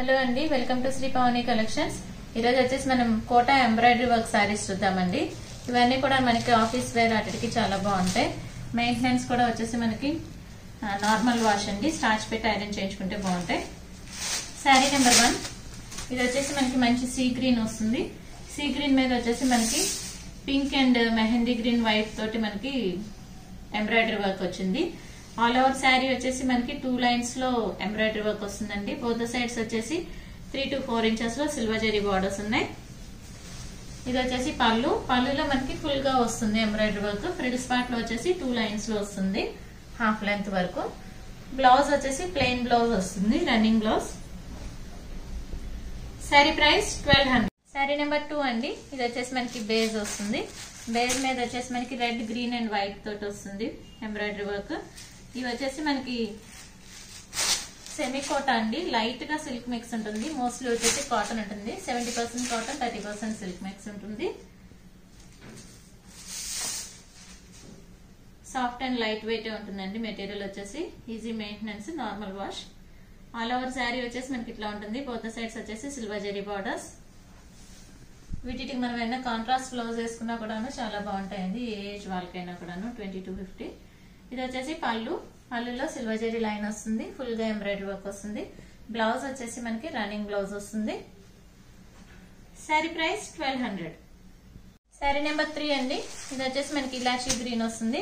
Hello అండి welcome to Sri Pavani collections. ఈరోజు వచ్చేసి మనం కోటా ఎంబ్రాయిడరీ వర్క్ శారీస్ చూద్దామండి. ఇవన్నీ కూడా మనకి ఆఫీస్ వేర్ వాటికి చాలా బాగుంటాయి. మెయింటెనెన్స్ కూడా వచ్చేసి మనకి నార్మల్ వాష్ అండి. స్టార్చ్ పెట్టి ఐరన్ చేయించుకుంటే బాగుంటాయి. Sari number one. ఇది వచ్చేసి మనకి మంచి సీ గ్రీన్ వస్తుంది. సీ గ్రీన్ మీద వచ్చేసి మనకి pink and mehndi green white తోటి మనకి ఎంబ్రాయిడరీ వర్క్ వచ్చింది. ఆల్ ఓవర్ శారీ వచ్చేసి మనకి టూ లైన్స్లో ఎంబ్రాయిడరీ వర్క్ వస్తుందండి. బోత్ సైడ్స్ వచ్చేసి త్రీ టు ఫోర్ ఇంచెస్లో సిల్వర్ జరీ బార్డర్స్ ఉన్నాయి. ఇది వచ్చేసి పళ్ళు. పళ్ళులో మనకి ఫుల్గా వస్తుంది ఎంబ్రాయిడరీ వర్క్. ఫ్రిల్స్ పార్ట్లో వచ్చేసి టూ లైన్స్లో వస్తుంది. హాఫ్ లెంత్ వరకు. బ్లౌజ్ వచ్చేసి ప్లెయిన్ బ్లౌజ్ వస్తుంది. Running blouse sari price twelve hundred sari number two అండి. ఇది వచ్చేసి మనకి బేజ్ వస్తుంది. బేజ్ మీద వచ్చేసి మనకి రెడ్ గ్రీన్ అండ్ వైట్ తోటి వస్తుంది ఎంబ్రాయిడరీ వర్క్. ఇవి వచ్చేసి మనకి సెమీ కోట అండి. లైట్గా సిల్క్ మిక్స్ ఉంటుంది. మోస్ట్లీ వచ్చేసి కాటన్ ఉంటుంది. Seventy percent cotton thirty percent silk mix ఉంటుంది. సాఫ్ట్ అండ్ లైట్ వెయిట్ ఉంటుందండి. మెటీరియల్ వచ్చేసి easy maintenance normal wash all over sari వచ్చేసి మనకి ఇట్లా ఉంటుంది. బోత్ సైడ్స్ వచ్చేసి సిల్వర్ జెరీ బార్డర్స్ వీటికి మనం ఏమైనా కాంట్రాస్ట్ బ్లౌజ్ వేసుకున్నా కూడాను చాలా బాగుంటాయండి. ఏ ఏజ్ వాళ్ళకైనా కూడాను ట్వంటీ టు ఫిఫ్టీ ఇది వచ్చేసి పళ్ళు. పళ్ళులో సిల్వర్ జరీ లైన్ వస్తుంది. ఫుల్గా ఎంబ్రాయిడరీ వర్క్ వస్తుంది. బ్లౌజ్ వచ్చేసి మనకి రన్నింగ్ బ్లౌజ్ వస్తుంది. Sari price twelve hundred sari number three అండి. ఇది వచ్చేసి మనకి ఇలాచీ గ్రీన్ వస్తుంది.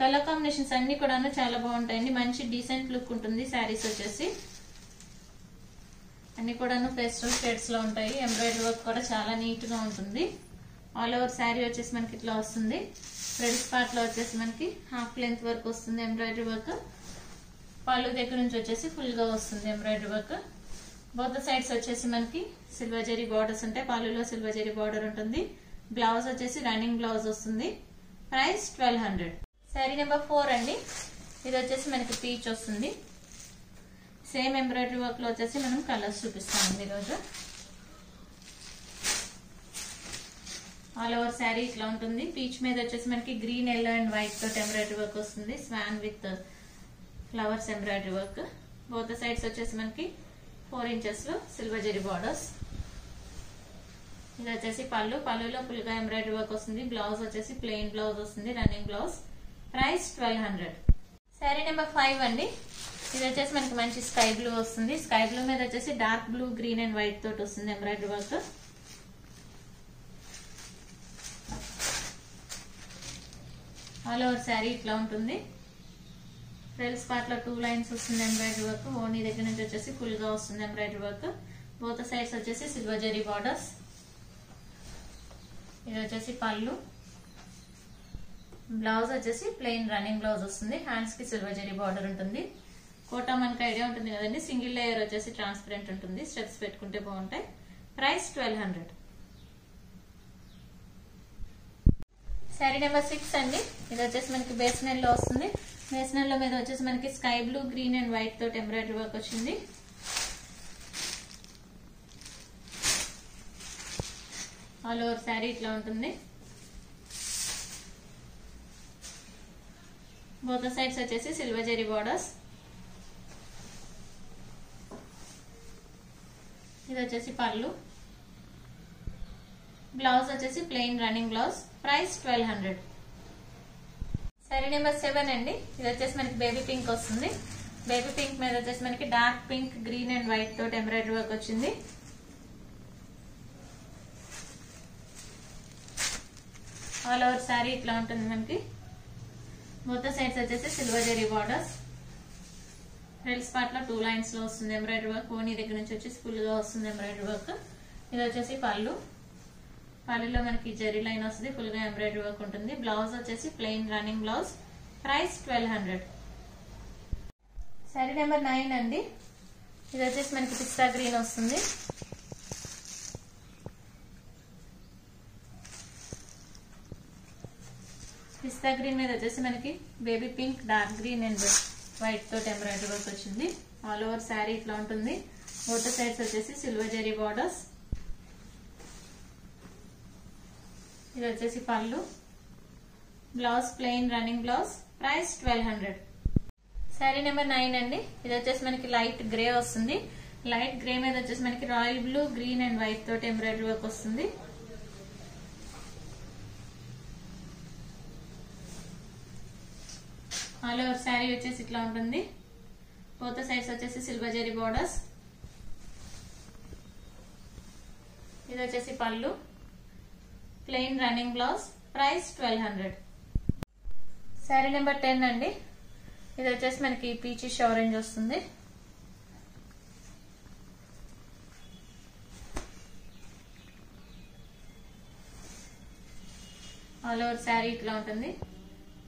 కలర్ కాంబినేషన్స్ అన్ని కూడాను చాలా బాగుంటాయండి. మంచి డీసెంట్ లుక్ ఉంటుంది శారీస్ వచ్చేసి. అన్ని కూడాను పేస్టల్ షేడ్స్లో ఉంటాయి. ఎంబ్రాయిడరీ వర్క్ కూడా చాలా నీట్గా ఉంటుంది. ఆల్ ఓవర్ శారీ వచ్చేసి మనకి ఇట్లా వస్తుంది. ఫ్రెండ్స్ పార్ట్లో వచ్చేసి మనకి హాఫ్ లెంత్ వరకు వస్తుంది ఎంబ్రాయిడరీ వర్క్ పళ్ళు దగ్గర నుంచి వచ్చేసి ఫుల్గా వస్తుంది ఎంబ్రాయిడరీ వర్క్ బోత్ సైడ్స్ వచ్చేసి మనకి సిల్వర్ జరీ బార్డర్స్ ఉంటాయి. పళ్ళులో సిల్వర్ జరీ బార్డర్ ఉంటుంది. బ్లౌజ్ వచ్చేసి రన్నింగ్ బ్లౌజ్ వస్తుంది. Price twelve hundred sari number four అండి. ఇది వచ్చేసి మనకి పీచ్ వస్తుంది. సేమ్ ఎంబ్రాయిడరీ వర్క్లో వచ్చేసి మనం కలర్స్ చూపిస్తామండి ఈరోజు. ఆల్ ఓవర్ శారీ ఇట్లా ఉంటుంది. పీచ్ మీద వచ్చేసి మనకి గ్రీన్ ఎల్లో అండ్ వైట్తో ఎంబ్రాయిడరీ వర్క్ వస్తుంది. Swan with flowers embroidery work both sides వచ్చేసి మనకి ఫోర్ ఇంచెస్లో సిల్వర్ జెరీ బార్డర్స్ ఇది వచ్చేసి పళ్ళు. పళ్ళులో ఫుల్గా ఎంబ్రాయిడరీ వర్క్ వస్తుంది. బ్లౌజ్ వచ్చేసి ప్లెయిన్ బ్లౌజ్ వస్తుంది. Running blouse price twelve hundred sari number five అండి. ఇది వచ్చేసి మనకి మంచి స్కై బ్లూ వస్తుంది. స్కై బ్లూ మీద వచ్చేసి dark blue green and white తోటి వస్తుంది embroidery work all over sari ఇట్లా ఉంటుంది. ఫ్రెల్స్ పార్ట్లో టూ లైన్స్ వస్తుంది ఎంబ్రాయిడరీ వర్క్ ఓనీ దగ్గర నుంచి వచ్చేసి ఫుల్గా వస్తుంది ఎంబ్రాయిడరీ వర్క్ బోత సైడ్స్ వచ్చేసి సిల్వర్ జరీ బార్డర్స్ ఇది వచ్చేసి పళ్ళు. బ్లౌజ్ వచ్చేసి ప్లెయిన్ రన్నింగ్ బ్లౌజ్ వస్తుంది. హ్యాండ్స్కి సిల్వర్ జరీ బార్డర్ ఉంటుంది. కోటా మనకి ఐడియా ఉంటుంది కదండి. సింగిల్ లేయర్ వచ్చేసి ట్రాన్స్పరెంట్ ఉంటుంది. స్టెప్స్ పెట్టుకుంటే బాగుంటాయి. Price twelve hundred sari number six అండి. ఇది వచ్చేసి మనకి బేస్నెల్లో వస్తుంది. బేస్నెల్లో మీద వచ్చేసి మనకి sky blue green and white తోటి ఎంబ్రాయిడరీ వర్క్ వచ్చింది. ఆల్ ఓవర్ శారీ ఇట్లా ఉంటుంది. బోత్ సైడ్స్ వచ్చేసి సిల్వర్ జెరీ బార్డర్స్ ఇది వచ్చేసి పళ్ళు. బ్లౌజ్ వచ్చేసి plain running blouse price twelve hundred సరే నెంబర్ సెవెన్ అండి. ఇది వచ్చేసి మనకి బేబీ పింక్ వస్తుంది. బేబీ పింక్ మీద వచ్చేసి మనకి dark pink green and white తోటి ఎంబ్రాయిడరీ వర్క్ వచ్చింది. ఆల్ ఓవర్ శారీ ఇట్లా ఉంటుంది మనకి. మొత్తం సైడ్స్ వచ్చేసి సిల్వర్ జెరీ బార్డర్స్ ఫ్రెల్స్ పార్ట్లో టూ లైన్స్లో వస్తుంది ఎంబ్రాయిడరీ వర్క్ ఓనీ దగ్గర నుంచి వచ్చేసి ఫుల్గా వస్తుంది ఎంబ్రాయిడరీ వర్క్ ఇది వచ్చేసి పళ్ళు. పళ్ళులో మనకి జెరీ లైన్ వస్తుంది ఫుల్గా ఎంబ్రాయిడరీ వర్క్ ఉంటుంది. బ్లౌజ్ వచ్చేసి plain running blouse price twelve hundred sari number nine అండి. ఇది వచ్చేసి మనకి పిస్తా గ్రీన్ వస్తుంది. పిస్తా గ్రీన్ మీద వచ్చేసి మనకి baby pink dark green and white తోటి ఎంబ్రాయిడరీ వర్క్ వచ్చింది. ఆల్ ఓవర్ శారీ ఇట్లా ఉంటుంది. బోత్ సైడ్స్ వచ్చేసి సిల్వర్ జెరీ బార్డర్స్ ఇది వచ్చేసి పళ్ళు. Blouse plain running blouse. Price twelve hundred. Sari number nine అండి. ఇది వచ్చేసి మనకి లైట్ గ్రే వస్తుంది. లైట్ గ్రే మీద వచ్చేసి మనకి royal blue green and white తోటి ఎంబ్రాయిడరీ వర్క్ వస్తుంది. ఆల్ ఓవర్ శారీ వచ్చేసి ఇట్లా ఉంటుంది. పోత సైడ్స్ వచ్చేసి సిల్వర్ జరీ బార్డర్స్. ఇది వచ్చేసి పళ్ళు. Plain running blouse price twelve hundred sari number ten అండి. ఇది వచ్చేసి మనకి పీచిష్ ఆరెంజ్ వస్తుంది. ఆల్ ఓవర్ శారీ ఇట్లా ఉంటుంది.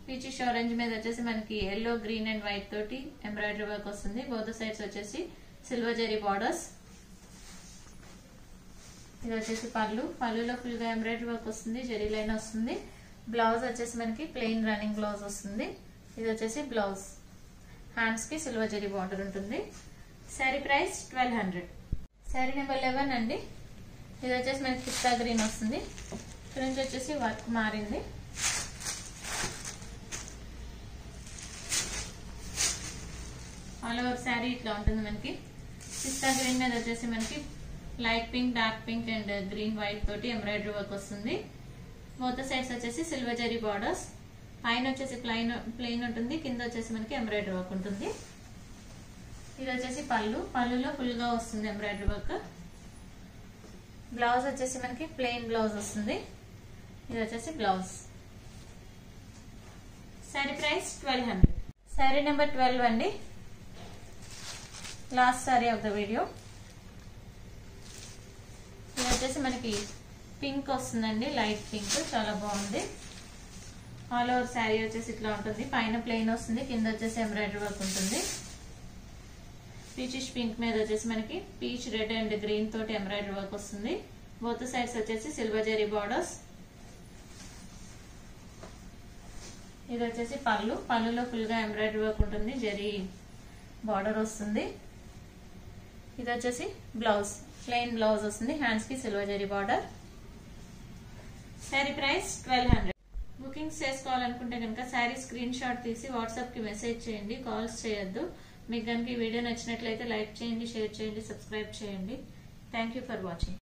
పీచిష్ ఆరెంజ్ మీద వచ్చేసి మనకి ఎల్లో గ్రీన్ అండ్ వైట్ తోటి ఎంబ్రాయిడరీ వర్క్ వస్తుంది. బోత్ సైడ్స్ వచ్చేసి సిల్వర్ జెరీ బార్డర్స్ ఇది వచ్చేసి పళ్ళు. పళ్ళులో ఫుల్గా ఎంబ్రాయిడరీ వర్క్ వస్తుంది జరీ లైన్ వస్తుంది. బ్లౌజ్ వచ్చేసి మనకి ప్లెయిన్ రన్నింగ్ బ్లౌజ్ వస్తుంది. ఇది వచ్చేసి బ్లౌజ్ హ్యాండ్స్కి సిల్వర్ జరీ బార్డర్ ఉంటుంది. Sari price twelve hundred sari number eleven అండి. ఇది వచ్చేసి మనకి పిస్తా గ్రీన్ వస్తుంది. ఇక్కడ నుంచి వచ్చేసి వర్క్ మారింది. ఆల్ ఓవర్ శారీ ఇట్లా ఉంటుంది మనకి. పిస్తా గ్రీన్ మీద వచ్చేసి మనకి light pink dark pink and green white తోటి ఎంబ్రాయిడరీ వర్క్ వస్తుంది. మొత్తం సైడ్స్ వచ్చేసి సిల్వర్ జరీ బార్డర్స్ పైన వచ్చేసి ప్లైన్ ప్లెయిన్ ఉంటుంది. కింద వచ్చేసి మనకి ఎంబ్రాయిడరీ వర్క్ ఉంటుంది. ఇది వచ్చేసి పళ్ళు. పళ్ళులో ఫుల్గా వస్తుంది ఎంబ్రాయిడరీ వర్క్ బ్లౌజ్ వచ్చేసి మనకి ప్లెయిన్ బ్లౌజ్ వస్తుంది. ఇది వచ్చేసి blouse sari price twelve hundred sari number twelve అండి. Last sari of the video వచ్చేసి మనకి పింక్ వస్తుందండి లైట్ పింక్ చాలా బాగుంది. ఆల్ ఓవర్ శారీ వచ్చేసి ఇట్లా ఉంటుంది. పైన ప్లెయిన్ వస్తుంది కింద వచ్చేసి ఎంబ్రాయిడరీ వర్క్ ఉంటుంది. పీచిష్ పింక్ మీద వచ్చేసి మనకి పీచ్ రెడ్ అండ్ గ్రీన్ తోటి ఎంబ్రాయిడరీ వర్క్ వస్తుంది. బోత్ సైడ్స్ వచ్చేసి సిల్వర్ జరీ బార్డర్స్ ఇది వచ్చేసి పళ్ళు. పళ్ళులో ఫుల్గా ఎంబ్రాయిడరీ వర్క్ ఉంటుంది. జరీ బార్డర్ వస్తుంది. ఇది వచ్చేసి బ్లౌజ్ ప్లెయిన్ బ్లౌజ్ వస్తుంది. హ్యాండ్స్కి silver zari border sari price twelve hundred bookings చేసుకోవాలనుకుంటే కనుక శారీ స్క్రీన్ షాట్ తీసి వాట్సాప్కి మెసేజ్ చేయండి. కాల్స్ చేయొద్దు. మీకు కనుక ఈ వీడియో నచ్చినట్లయితే లైక్ చేయండి షేర్ చేయండి సబ్స్క్రైబ్ చేయండి. Thank for watching